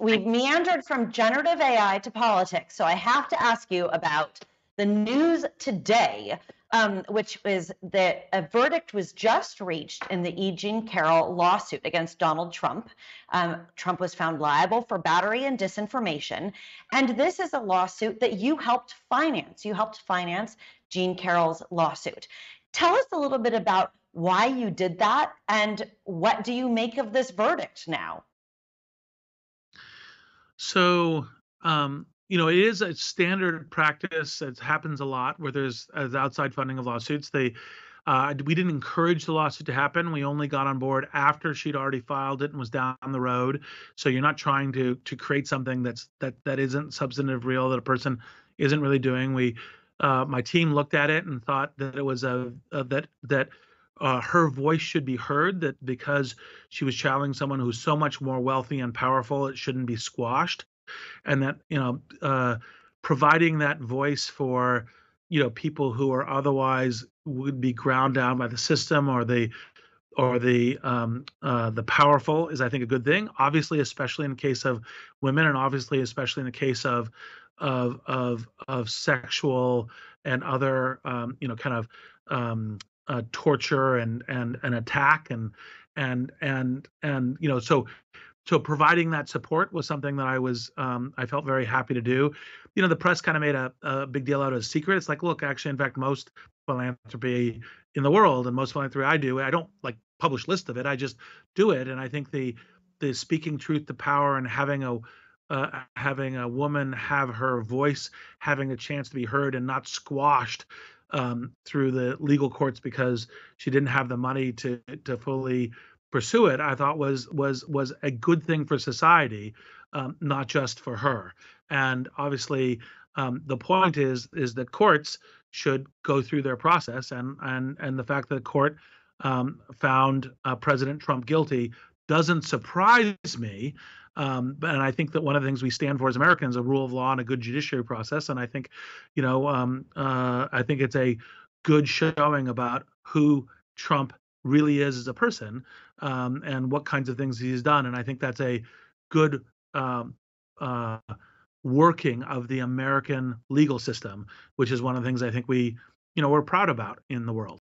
we've meandered from generative AI to politics, so I have to ask you about the news today, um, which is that a verdict was just reached in the E. Jean Carroll lawsuit against Donald Trump. Um, Trump was found liable for battery and disinformation. And this is a lawsuit that you helped finance. You helped finance Jean Carroll's lawsuit. Tell us a little bit about why you did that and what do you make of this verdict now? So, um, you know, it is a standard practice. It happens a lot where there's as outside funding of lawsuits. They, uh, we didn't encourage the lawsuit to happen. We only got on board after she'd already filed it and was down the road. So you're not trying to to create something that's that that isn't substantive real that a person isn't really doing. We, uh, my team looked at it and thought that it was a, a that that uh, her voice should be heard that because she was challenging someone who's so much more wealthy and powerful it shouldn't be squashed and that you know uh, providing that voice for you know people who are otherwise would be ground down by the system or the or the um, uh, the powerful is I think a good thing. Obviously, especially in the case of women, and obviously especially in the case of of of of sexual and other um, you know kind of um, uh, torture and and and attack and and and and you know so so providing that support was something that I was um, I felt very happy to do. You know, the press kind of made a, a big deal out of a secret. It's like, look, actually, in fact, most philanthropy in the world and most philanthropy I do, I don't like publish list of it. I just do it, and I think the the speaking truth to power and having a uh, having a woman have her voice having a chance to be heard and not squashed um, through the legal courts because she didn't have the money to to fully pursue it, I thought was was was a good thing for society, um, not just for her. And obviously, um, the point is is that courts should go through their process, and and and the fact that the court um, found uh, President Trump guilty doesn't surprise me. Um, and I think that one of the things we stand for as Americans, a rule of law and a good judiciary process. And I think, you know, um, uh, I think it's a good showing about who Trump really is as a person um, and what kinds of things he's done. And I think that's a good um, uh, working of the American legal system, which is one of the things I think we, you know, we're proud about in the world.